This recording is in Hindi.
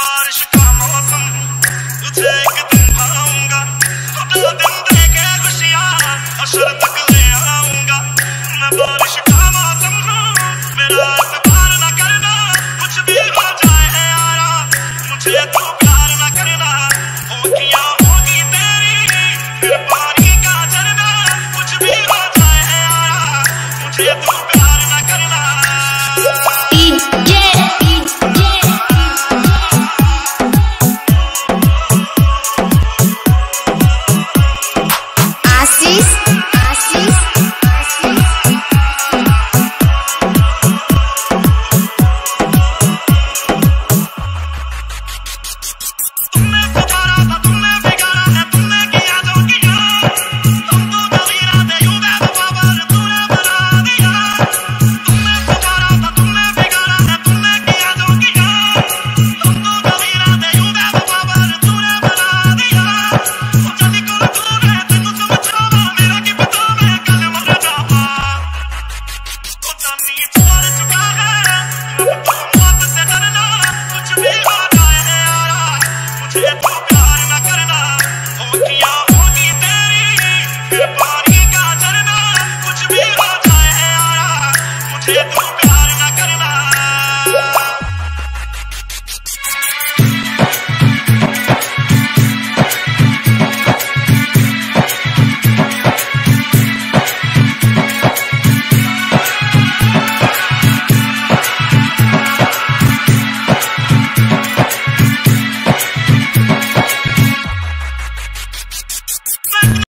बारिश का मौसम, तुझे एक दिन भाऊँगा। अपना दिन दे खुशियाँ अशर तक ले आऊँगा। मैं बारिश का मौसम हूँ, मेरा एतबार न करना। कुछ भी हो जाए यारा मुझे तू प्यार न करना। ओखियाँ होगी तेरी, फिर पानी का झरना। कुछ भी हो जाए यारा मुझे तू Yeah.